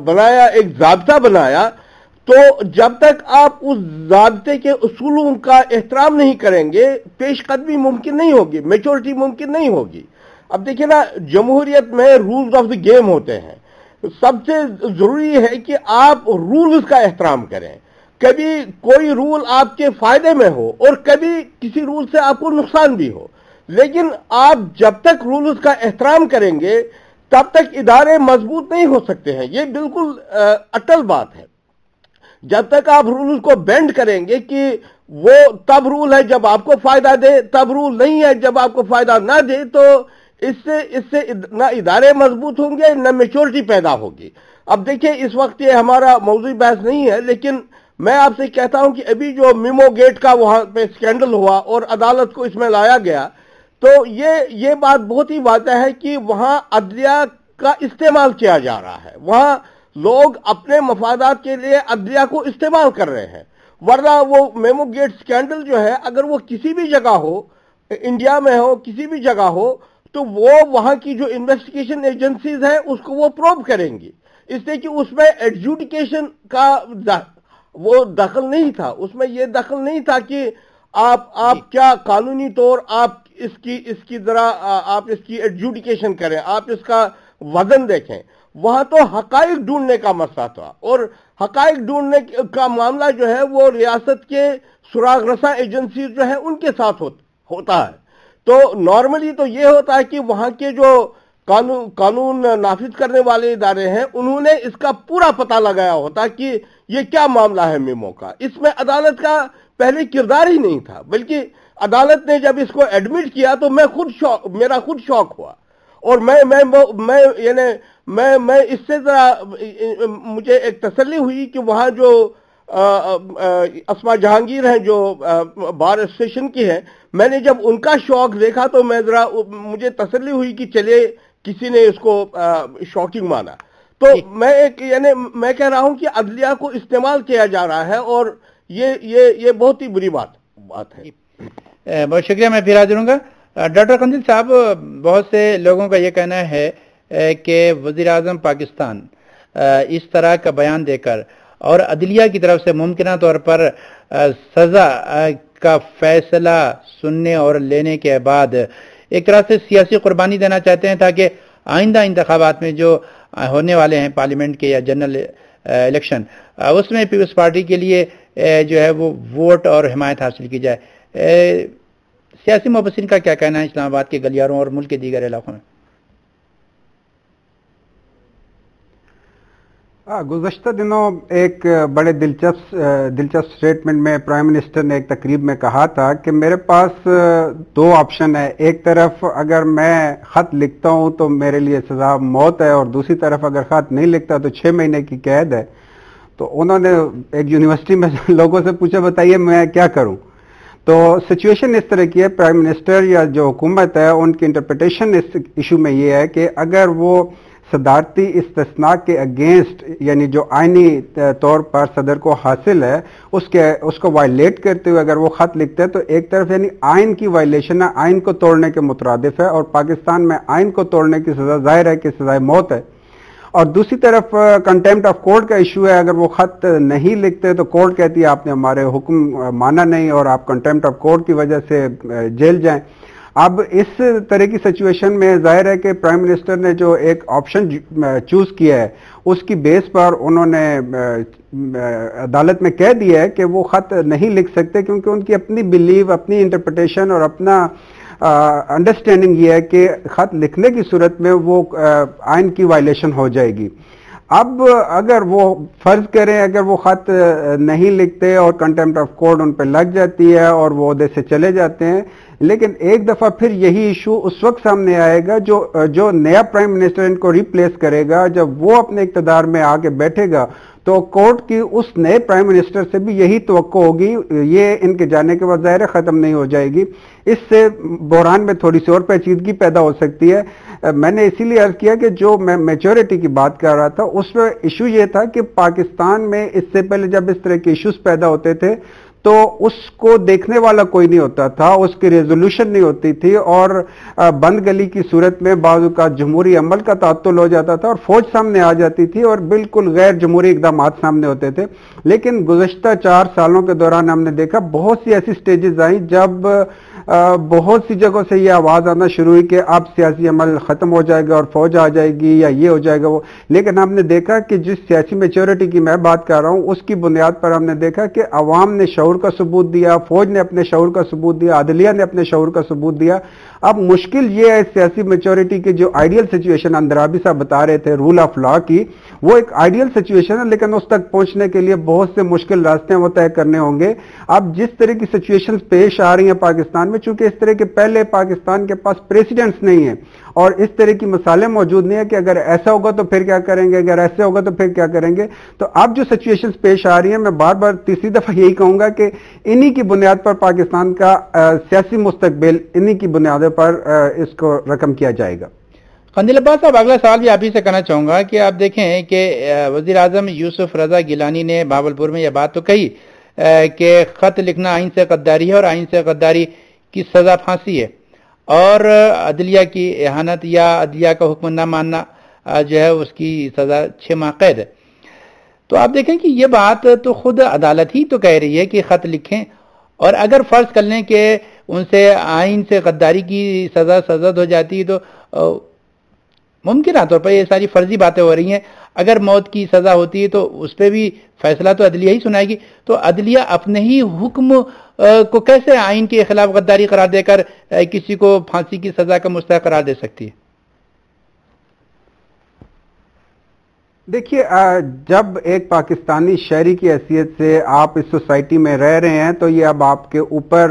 बनाया एक जाबता बनाया तो जब तक आप उस जबते के असूलों का एहतराम नहीं करेंगे, पेशकदमी मुमकिन नहीं होगी मेचोरिटी मुमकिन नहीं होगी। अब देखिए ना, जमहूरियत में रूल्स ऑफ़ द गेम होते हैं। सबसे ज़रूरी है कि आप रूल्स का एहतराम करें। कभी कोई रूल आपके फ़ायदे में हो और कभी किसी रूल से आपको नुकसान भी हो। लेकिन आप जब तक रूल्स का एहतराम करेंगे, तब तक इदारे मज़बूत नहीं हो सकते हैं। ये बिल्कुल अटल बात है। जब तक आप रूल को बेंड करेंगे कि वो तब रूल है जब आपको फ़ायदा दे, तब रूल नहीं है जब आपको फ़ायदा ना दे तो इससे इससे ना इदारे मज़बूत होंगे, न मेच्योरिटी पैदा होगी। अब देखिए, इस वक्त ये हमारा मौजूद बहस नहीं है, लेकिन मैं आपसे कहता हूँ कि अभी जो मिमो गेट का वहाँ पे स्कैंडल हुआ और अदालत को इसमें लाया गया तो ये ये बात बहुत ही वादा है कि वहाँ अदलिया का इस्तेमाल किया जा रहा है। वहाँ लोग अपने मफादात के लिए अदलिया को इस्तेमाल कर रहे हैं। वरना वो मेमो गेट स्कैंडल जो है, अगर वो किसी भी जगह हो, इंडिया में हो, किसी भी जगह हो तो वो वहाँ की जो इन्वेस्टिगेशन एजेंसीज है, उसको वो प्रोव करेंगी। इसलिए कि उसमें एडजुडिकेशन का वो दखल नहीं था। उसमें ये दखल नहीं था कि आप आप क्या कानूनी तौर, आप इसकी इसकी जरा आप इसकी एडजुडिकेशन करें, आप इसका वज़न देखें। वहाँ तो हकाइक ढूँढने का मसला था। और हकाइक ढूँढने का मामला जो है वो रियासत के सुराग रसा एजेंसी जो है उनके साथ हो, होता है। तो नॉर्मली तो ये होता है कि वहाँ के जो कानून कानून नाफिज करने वाले इदारे हैं उन्होंने इसका पूरा पता लगाया होता कि ये क्या मामला है मेमो का। इसमें अदालत का पहले किरदार ही नहीं था बल्कि अदालत ने जब इसको एडमिट किया तो मैं खुद शौक मेरा खुद शौक हुआ। और मैं मैं मैं यानी मैं मैं इससे जरा मुझे एक तसल्ली हुई कि वहाँ जो असमा जहांगीर हैं जो बार एसोसिएशन की है मैंने जब उनका शौक देखा तो मैं जरा मुझे तसल्ली हुई कि चले किसी ने इसको शॉकिंग माना। तो मैं एक यानी मैं कह रहा हूँ कि अदलिया को इस्तेमाल किया जा रहा है और ये ये ये बहुत ही बुरी बात बात है। बहुत शुक्रिया मैं फिर हाजिर डॉक्टर कंदिल साहब, बहुत से लोगों का ये कहना है कि वज़ीर अजम पाकिस्तान इस तरह का बयान देकर और अदलिया की तरफ़ से मुमकिन तौर पर सज़ा का फैसला सुनने और लेने के बाद एक तरह से सियासी कुर्बानी देना चाहते हैं ताकि आइंदा इंतबात में जो होने वाले हैं पार्लियामेंट के या जनरल इलेक्शन उसमें पीपल्स पार्टी के लिए जो है वो वोट और हिमायत हासिल की जाए। सियासी मुबसिन का क्या कहना है इस्लामाबाद के गलियारों और मुल्क के दीगर इलाकों में? गुजशत दिनों एक बड़े दिलचस्प दिलचस्प स्टेटमेंट में प्राइम मिनिस्टर ने एक तकरीब में कहा था कि मेरे पास दो ऑप्शन है। एक तरफ़ अगर मैं खत लिखता हूँ तो मेरे लिए सजा मौत है और दूसरी तरफ़ अगर खत नहीं लिखता तो छह महीने की कैद है। तो उन्होंने एक यूनिवर्सिटी में लोगों से पूछा, बताइए मैं क्या करूँ? तो सिचुएशन इस तरह की है प्राइम मिनिस्टर या जो हुकूमत है, उनकी इंटरप्रिटेशन इस इशू में ये है कि अगर वो सदारती इस्तना के अगेंस्ट यानी जो आइनी तौर पर सदर को हासिल है, उसके, उसको वायलेट करते हुए अगर वो खत लिखते हैं तो एक तरफ़ यानी आइन की वायलेशन है आइन को तोड़ने के मुतरदफ है, और पाकिस्तान में आइन को तोड़ने की सजा, ज़ाहिर है कि सजाए मौत है। और दूसरी तरफ़ कंटेम्प्ट ऑफ़ कोर्ट का इशू है। अगर वो खत नहीं लिखते तो कोर्ट कहती है, आपने हमारे हुक्म माना नहीं और आप कंटेम्प्ट ऑफ़ कोर्ट की वजह से जेल जाएँ। अब इस तरह की सिचुएशन में ज़ाहिर है कि प्राइम मिनिस्टर ने जो एक ऑप्शन चूज़ किया है, उसकी बेस पर उन्होंने अदालत में कह दिया है कि वो खत नहीं लिख सकते क्योंकि उनकी अपनी बिलीव अपनी इंटरप्रिटेशन और अपना अंडरस्टैंडिंग ये है कि खत लिखने की सूरत में वो आयन की वायलेशन हो जाएगी। अब अगर वो फ़र्ज़ करें, अगर वो खत नहीं लिखते और कंटेम्प्ट ऑफ़ कोर्ट उन पर लग जाती है और वो उहदे से चले जाते हैं, लेकिन एक दफ़ा फिर यही इशू उस वक्त सामने आएगा जो जो नया प्राइम मिनिस्टर इनको रिप्लेस करेगा, जब वो अपने इकतदार में आके बैठेगा तो कोर्ट की उस नए प्राइम मिनिस्टर से भी यही तो होगी, ये इनके जाने के बाद ज़ाहिर ख़त्म नहीं हो जाएगी। इससे बहरान में थोड़ी सी और पेचीदगी पैदा हो सकती है। मैंने इसीलिए अर्ज़ किया कि जो मैं मेचोरिटी की बात कर रहा था, उसमें इशू यह था कि पाकिस्तान में इससे पहले जब इस तरह के इश्यूज़ पैदा होते थे तो उसको देखने वाला कोई नहीं होता था, उसकी रेजोल्यूशन नहीं होती थी और बंद गली की सूरत में बाजू का जमहूरी अमल का तातुल हो जाता था और फौज सामने आ जाती थी और बिल्कुल गैर जमहूरी इकदाम सामने होते थे। लेकिन गुजशत चार सालों के दौरान हमने देखा बहुत सी ऐसी स्टेजेस आई जब बहुत सी जगहों से यह आवाज़ आना शुरू हुई कि अब सियासी अमल खत्म हो जाएगा और फौज आ जाएगी या ये हो जाएगा वो। लेकिन हमने देखा कि जिस सियासी मेच्योरिटी की मैं बात कर रहा हूँ, उसकी बुनियाद पर हमने देखा कि अवाम ने शौर का सबूत दिया, फौज ने अपने शौर का सबूत दिया अदलिया ने अपने शौर का सबूत दिया। अब मुश्किल ये है सियासी मेच्योरिटी की जो आइडियल सिचुएशन अंदराबी साहब बता रहे थे रूल ऑफ़ लॉ की, वो एक आइडियल सिचुएशन है, लेकिन उस तक पहुँचने के लिए बहुत से मुश्किल रास्ते वो तय करने होंगे। अब जिस तरह की सिचुएशन पेश आ रही है पाकिस्तान में, चूँकि इस तरह के पहले पाकिस्तान के पास प्रेसिडेंट्स नहीं है और इस तरह की मसाले मौजूद नहीं है कि अगर ऐसा होगा तो फिर क्या करेंगे अगर ऐसे होगा तो फिर क्या करेंगे। तो अब जो सिचुएशंस पेश आ रही है मैं बार बार तीसरी दफ़ा यही कहूँगा कि इन्हीं की बुनियाद पर पाकिस्तान का सियासी मुस्तबिल इन्हीं की बुनियादों पर आ, इसको रकम किया जाएगा। कंदिल अब्बास साहब अगला सवाल भी आप ही से करना चाहूँगा कि आप देखें कि वज़ीर आज़म यूसुफ रजा गिलानी ने भावलपुर में यह बात तो कही कि खत लिखना आइन से गद्दारी है और आइन से गद्दारी की सजा फांसी है। और अदलिया की एहानत या अदलिया का हुक्म ना मानना जो है उसकी सजा छः माह कैद है। तो आप देखें कि ये बात तो खुद अदालत ही तो कह रही है कि खत लिखें और अगर फ़र्ज़ कर लें कि उनसे आइन से गद्दारी की सजा सजद हो जाती है तो मुमकिन तौर पर ये सारी फर्जी बातें हो रही हैं। अगर मौत की सजा होती है तो उस पर भी फैसला तो अदलिया ही सुनाएगी। तो अदलिया अपने ही हुक्म को कैसे आइन के खिलाफ गद्दारी करार देकर किसी को फांसी की सजा का मुस्तक करार दे सकती है? देखिए जब एक पाकिस्तानी शहरी की हैसियत से आप इस सोसाइटी में रह रहे हैं तो ये अब आपके ऊपर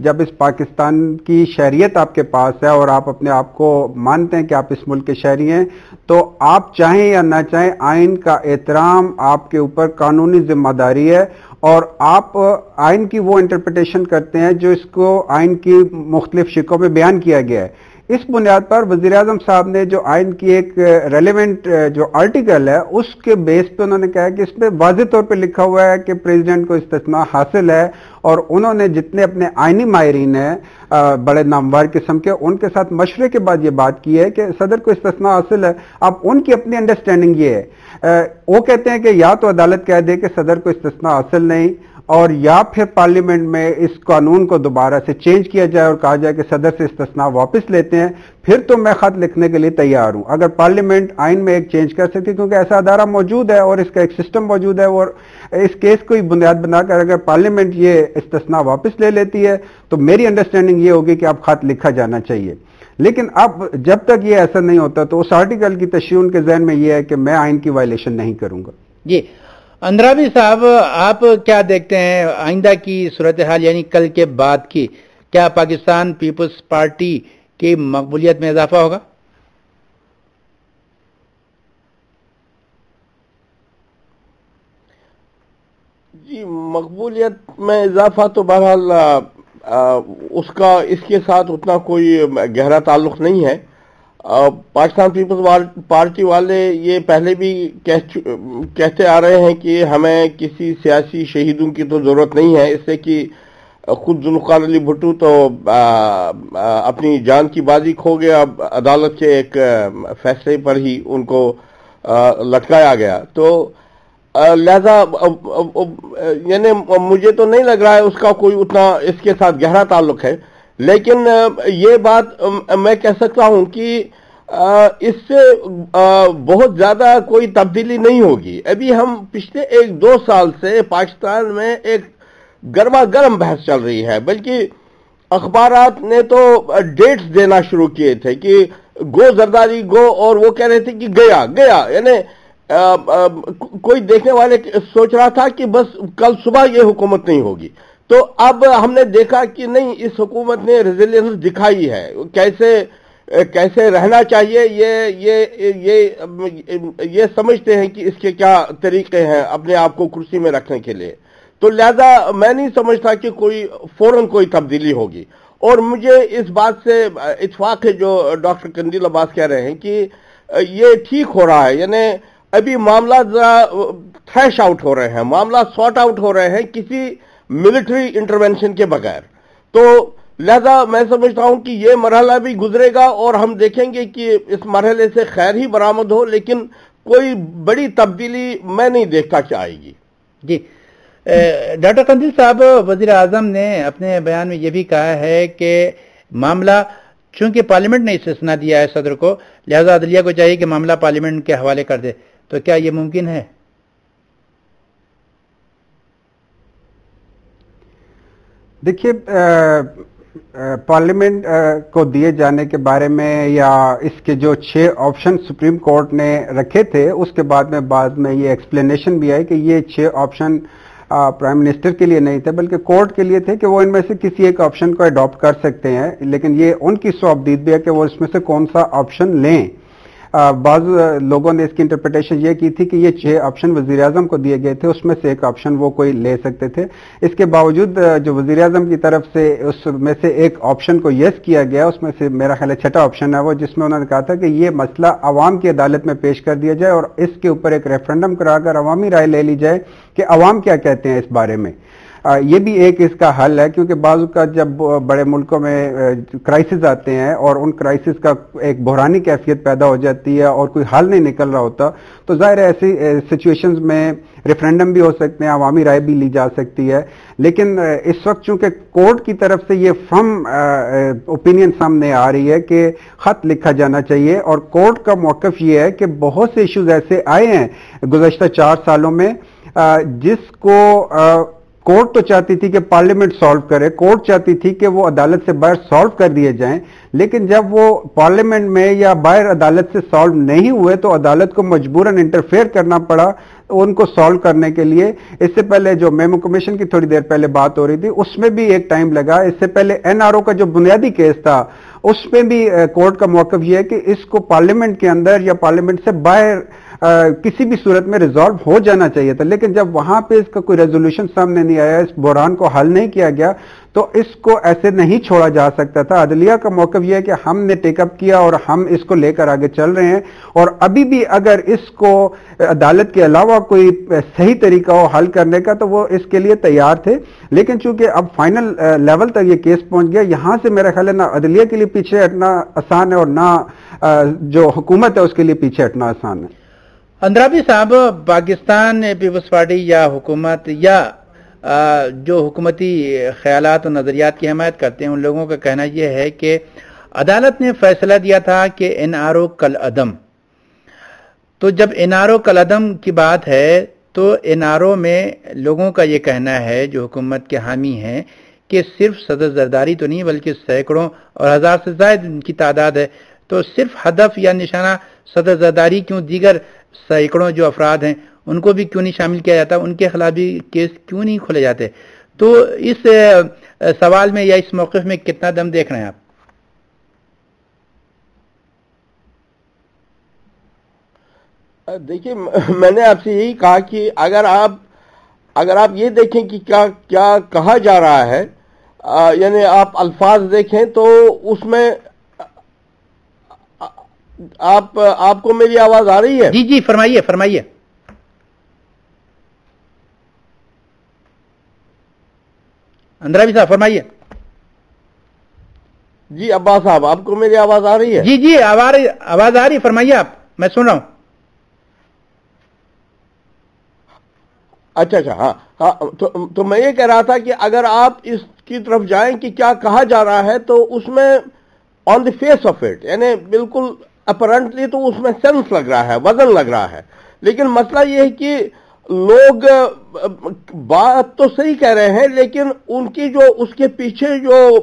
जब इस पाकिस्तान की शहरियत आपके पास है और आप अपने आप को मानते हैं कि आप इस मुल्क के शहरी हैं तो आप चाहें या ना चाहें आइन का एहतराम आपके ऊपर कानूनी ज़िम्मेदारी है और आप आइन की वो इंटरप्रटेशन करते हैं जो इसको आइन की मुख्तलिफ़ शिकों में बयान किया गया है। इस बुनियाद पर वज़ीर अजम साहब ने जो आइन की एक रेलिवेंट जो आर्टिकल है, उसके बेस पे उन्होंने कहा कि इसमें वाज तौर पे लिखा हुआ है कि प्रेसिडेंट को इस्तना हासिल है और उन्होंने जितने अपने आइनी माहरीन है बड़े नामवार किस्म के, उनके साथ मशरे के बाद ये बात की है कि सदर को इस्तना हासिल है। अब उनकी अपनी अंडरस्टैंडिंग ये है। वो कहते हैं कि या तो अदालत कह दे कि सदर को इस्तना हासिल नहीं और या फिर पार्लियामेंट में इस कानून को दोबारा से चेंज किया जाए और कहा जाए कि सदर से इस्तना वापस लेते हैं, फिर तो मैं खत लिखने के लिए तैयार हूँ। अगर पार्लियामेंट आइन में एक चेंज कर सकती क्योंकि ऐसा अदारा मौजूद है और इसका एक सिस्टम मौजूद है और इस केस को ही बुनियाद बनाकर अगर पार्लियामेंट ये इस्तना वापस ले लेती है तो मेरी अंडरस्टैंडिंग ये होगी कि अब खत लिखा जाना चाहिए। लेकिन अब जब तक ये ऐसा नहीं होता तो उस आर्टिकल की तशी उनके जहन में यह है कि मैं आइन की वायलेशन नहीं करूँगा। जी अंद्राबी साहब, आप क्या देखते हैं? आइंदा की सूरत हाल यानी कल के बाद की, क्या पाकिस्तान पीपल्स पार्टी की मकबूलियत में इजाफा होगा? जी, मकबूलियत में इजाफा तो बहरहाल उसका, इसके साथ उतना कोई गहरा ताल्लुक नहीं है। पाकिस्तान पीपल्स पार्टी वाले ये पहले भी कह, कहते आ रहे हैं कि हमें किसी सियासी शहीदों की तो ज़रूरत नहीं है इससे कि खुद जुल्फ़ार अली भुट्टो तो आ, आ, अपनी जान की बाजी खो गया अदालत के एक फैसले पर ही उनको आ, लटकाया गया। तो लिहाजा यानी मुझे तो नहीं लग रहा है उसका कोई उतना इसके साथ गहरा ताल्लुक है। लेकिन ये बात मैं कह सकता हूँ कि इससे बहुत ज़्यादा कोई तब्दीली नहीं होगी। अभी हम पिछले एक दो साल से पाकिस्तान में एक गर्मा गर्म बहस चल रही है, बल्कि अखबार ने तो डेट्स देना शुरू किए थे कि गो जरदारी, गो, और वो कह रहे थे कि गया गया। यानी कोई देखने वाले सोच रहा था कि बस कल सुबह ये हुकूमत नहीं होगी। तो अब हमने देखा कि नहीं, इस हुकूमत ने रेजिलियंस दिखाई है। कैसे कैसे रहना चाहिए, ये ये ये ये समझते हैं कि इसके क्या तरीके हैं अपने आप को कुर्सी में रखने के लिए। तो लिहाजा मैं नहीं समझता कि कोई फ़ौरन कोई तब्दीली होगी। और मुझे इस बात से इतफाक है जो डॉक्टर कंदील अब्बास कह रहे हैं कि ये ठीक हो रहा है। यानी अभी मामला जरा थ्रैश आउट हो रहे हैं। मामला सॉर्ट आउट हो रहे हैं। किसी मिलिट्री इंटरवेंशन के बगैर। तो लिहाजा मैं समझता हूँ कि ये मरहला भी गुजरेगा और हम देखेंगे कि इस मरहले से खैर ही बरामद हो, लेकिन कोई बड़ी तब्दीली मैं नहीं देखता कि आएगी। जी। डॉक्टर कंदिल साहब, वज़ीर आज़म ने अपने बयान में यह भी कहा है कि मामला चूँकि पार्लियामेंट ने इस्तना दिया है सदर को, लिहाजा अदलिया को चाहिए कि मामला पार्लियामेंट के हवाले कर दे। तो क्या ये मुमकिन है? देखिए पार्लियामेंट को दिए जाने के बारे में या इसके जो छह ऑप्शन सुप्रीम कोर्ट ने रखे थे, उसके बाद में बाद में ये एक्सप्लेनेशन भी आई कि ये छह ऑप्शन प्राइम मिनिस्टर के लिए नहीं थे, बल्कि कोर्ट के लिए थे कि वो इनमें से किसी एक ऑप्शन को अडॉप्ट कर सकते हैं। लेकिन ये उनकी सौबदीद भी है कि वो इसमें से कौन सा ऑप्शन लें। बाज लोगों ने इसकी इंटरप्रिटेशन ये की थी कि ये छह ऑप्शन वज़ीर अजम को दिए गए थे, उसमें से एक ऑप्शन वो कोई ले सकते थे। इसके बावजूद जो वज़ीर अजम की तरफ़ से उसमें से एक ऑप्शन को यस किया गया, उसमें से मेरा ख्याल छठा ऑप्शन है वो, जिसमें उन्होंने कहा था कि ये मसला अवाम की अदालत में पेश कर दिया जाए और इसके ऊपर एक रेफरेंडम कराकर अवामी राय ले ली जाए कि अवाम क्या कहते हैं इस बारे में। ये भी एक इसका हल है, क्योंकि बाजू का जब बड़े मुल्कों में क्राइसिस आते हैं और उन क्राइसिस का एक बहरानी कैफियत पैदा हो जाती है और कोई हल नहीं निकल रहा होता तो ज़ाहिर ऐसी सिचुएशंस में रेफरेंडम भी हो सकते हैं अवामी राय भी ली जा सकती है। लेकिन इस वक्त चूँकि कोर्ट की तरफ़ से ये फर्म ओपिनियन सामने आ रही है कि खत लिखा जाना चाहिए और कोर्ट का मौकफ ये है कि बहुत से इश्यूज़ ऐसे आए हैं गुजशत चार सालों में जिसको कोर्ट तो चाहती थी कि पार्लियामेंट सॉल्व करे, कोर्ट चाहती थी कि वो अदालत से बाहर सॉल्व कर दिए जाएँ, लेकिन जब वो पार्लियामेंट में या बाहर अदालत से सॉल्व नहीं हुए तो अदालत को मजबूरन इंटरफेयर करना पड़ा उनको सॉल्व करने के लिए। इससे पहले जो मेमो कमीशन की थोड़ी देर पहले बात हो रही थी, उसमें भी एक टाइम लगा। इससे पहले एनआरओ का जो बुनियादी केस था, उसमें भी कोर्ट का मौकफ यह है कि इसको पार्लियामेंट के अंदर या पार्लियामेंट से बाहर किसी भी सूरत में रिजॉल्व हो जाना चाहिए था। लेकिन जब वहाँ पे इसका कोई रेजोल्यूशन सामने नहीं आया, इस बुरान को हल नहीं किया गया तो इसको ऐसे नहीं छोड़ा जा सकता था। अदलिया का मौकफ यह है कि हमने टेकअप किया और हम इसको लेकर आगे चल रहे हैं। और अभी भी अगर इसको अदालत के अलावा कोई सही तरीका हो हल करने का तो वो इसके लिए तैयार थे। लेकिन चूँकि अब फाइनल लेवल तक ये केस पहुँच गया, यहाँ से मेरा ख्याल है ना अदलिया के लिए पीछे हटना आसान है और ना जो हुकूमत है उसके लिए पीछे हटना आसान है। अंद्राबी साहब, पाकिस्तान पीपल्स पार्टी या हुकूमत या जो हुकूमती ख्याल और नज़रियात की हमायत करते हैं, उन लोगों का कहना यह है कि अदालत ने फैसला दिया था कि एन आर ओ कल अदम। तो जब एन आर ओ कल अदम की बात है तो एन आर ओ में लोगों का ये कहना है, जो हुकूमत के हामी हैं, कि सिर्फ़ सदर जरदारी तो नहीं, बल्कि सैकड़ों और हज़ार से ज़्यादा इनकी तादाद है। तो सिर्फ़ हदफ या निशाना सदर जरदारी क्यों, दीगर सैकड़ों जो अफराद हैं, उनको भी क्यों नहीं शामिल किया जाता? उनके खिलाफ भी केस क्यों नहीं खोले जाते? तो इस सवाल में या इस मौके में कितना दम देख रहे हैं आप? देखिए मैंने आपसे यही कहा कि अगर आप अगर आप ये देखें कि क्या क्या कहा जा रहा है यानी आप अल्फाज देखें तो उसमें आप आपको मेरी आवाज़ आ रही है? जी जी फरमाइए फरमाइए। अंदरा साहब फरमाइए। जी अब्बास साहब आपको मेरी आवाज़ आ रही है? जी जी आवाज़ आवाज़ आ रही फरमाइए आप मैं सुन रहा हूँ। अच्छा अच्छा हाँ हाँ तो, तो मैं ये कह रहा था कि अगर आप इसकी तरफ़ जाएँ कि क्या कहा जा रहा है तो उसमें on the face of it यानी बिल्कुल अपरेंटली तो उसमें सेंस लग रहा है, वज़न लग रहा है। लेकिन मसला यह है कि लोग, बात तो सही कह रहे हैं, लेकिन उनकी जो, उसके पीछे जो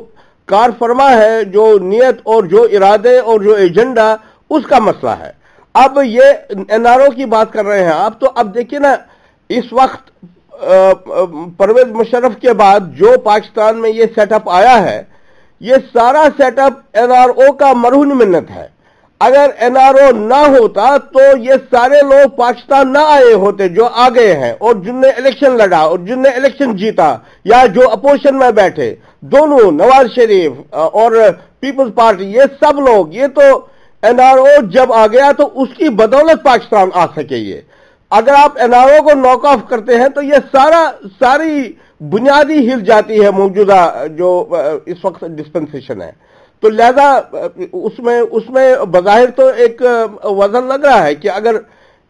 कार फरमा है, जो नियत और जो इरादे और जो एजेंडा, उसका मसला है। अब ये एनआरओ की बात कर रहे हैं आप तो अब देखिए ना, इस वक्त परवेज मुशर्रफ के बाद जो पाकिस्तान में ये सेटअप आया है, ये सारा सेटअप एनआरओ का मरहून मिन्नत है। अगर एनआरओ ना होता तो ये सारे लोग पाकिस्तान ना आए होते जो आ गए हैं और जिनने इलेक्शन लड़ा और जिनने इलेक्शन जीता या जो अपोजिशन में बैठे। दोनों, नवाज़ शरीफ और पीपल्स पार्टी, ये सब लोग, ये तो एनआरओ जब आ गया तो उसकी बदौलत पाकिस्तान आ सके ये। अगर आप एनआरओ को नॉक ऑफ़ करते हैं तो ये सारा, सारी बुनियादी हिल जाती है मौजूदा जो इस वक्त डिस्पेंसेशन है। तो लिहाजा उसमें उसमें बजाहिर तो एक वज़न लग रहा है कि अगर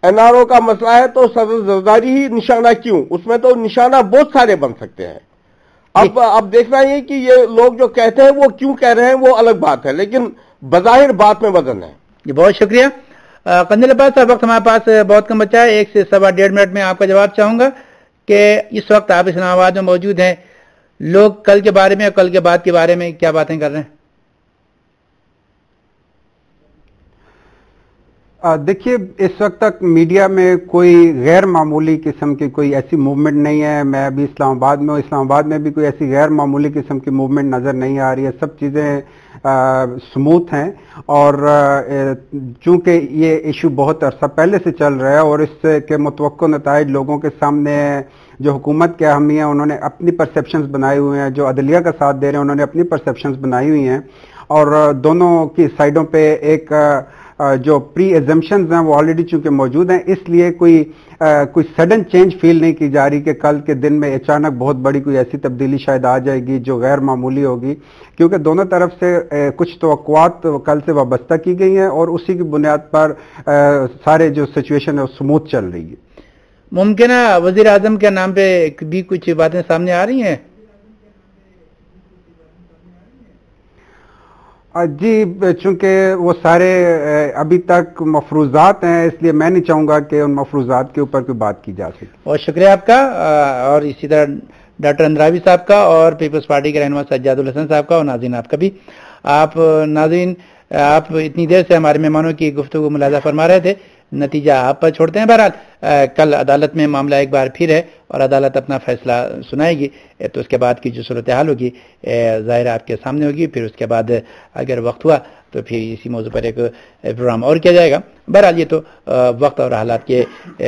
एनआरओ का मसला है तो सदर जरदारी ही निशाना क्यों? उसमें तो निशाना बहुत सारे बन सकते हैं। अब अब देखना ये कि ये लोग जो कहते हैं वो क्यों कह रहे हैं वो अलग बात है लेकिन बजाहिर बात में वज़न है। जी बहुत शुक्रिया। कंदिल अब्बास साहब वक्त हमारे पास बहुत कम बचा है। एक से सवा डेढ़ मिनट में आपका जवाब चाहूँगा कि इस वक्त आप इस्लामाबाद में मौजूद हैं। लोग कल के बारे में और कल के बाद के बारे में क्या बातें कर रहे हैं? देखिए, इस वक्त तक मीडिया में कोई गैर मामूली किस्म की कोई ऐसी मूवमेंट नहीं है। मैं अभी इस्लामाबाद में हूँ। इस्लामाबाद में भी कोई ऐसी गैर मामूली किस्म की मूवमेंट नज़र नहीं आ रही है। सब चीज़ें स्मूथ हैं और चूँकि ये इशू बहुत अरसा पहले से चल रहा है और इसके मुतव नतज लोगों के सामने जो हुकूमत के अहमी है, उन्होंने अपनी परसेप्शन बनाए हुए हैं। जो अदलिया का साथ दे रहे हैं, उन्होंने अपनी परसेप्शन बनाई हुई हैं। और, दोनों की साइडों पे एक जो प्री एजम्पन हैं वो ऑलरेडी चूँकि मौजूद हैं इसलिए कोई आ, कोई सडन चेंज फील नहीं की जा रही कि कल के दिन में अचानक बहुत बड़ी कोई ऐसी तब्दीली शायद आ जाएगी जो गैर मामूली होगी क्योंकि दोनों तरफ़ से आ, कुछ तो कल से वाबस्ता की गई हैं और उसी की बुनियाद पर आ, सारे जो सिचुएशन है वो स्मूथ चल रही है। मुमकिन वज़ीर आज़म के नाम पे भी कुछ बातें सामने आ रही हैं? जी, चूँकि वो सारे अभी तक मफरूजात हैं, इसलिए मैं नहीं चाहूँगा कि उन मफरूजात के ऊपर कोई बात की जा सके। बहुत शुक्रिया आपका और इसी तरह डॉक्टर अंद्रावी साहब का और पीपल्स पार्टी के रहनमा सज्जादुल हसन साहब का और नाजीन आपका भी। आप नाजीन आप इतनी देर से हमारे मेहमानों की गुफ्तु को मुलाजा फरमा रहे थे। नतीजा आप पर छोड़ते हैं। बहरहाल कल अदालत में मामला एक बार फिर है और अदालत अपना फैसला सुनाएगी। तो उसके बाद की जो सूरत हाल होगी ज़ाहिर आपके सामने होगी। फिर उसके बाद अगर वक्त हुआ तो फिर इसी मौजू पर एक प्रोग्राम और किया जाएगा। बहरहाल, ये तो वक्त और हालात के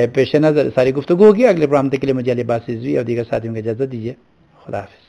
पेश नज़र सारी गुफ्तु होगी। अगले प्रोग्राम तक के लिए मुझे अली और दीगर साथियों की इजाज़त दीजिए। खुदा हाफिज़।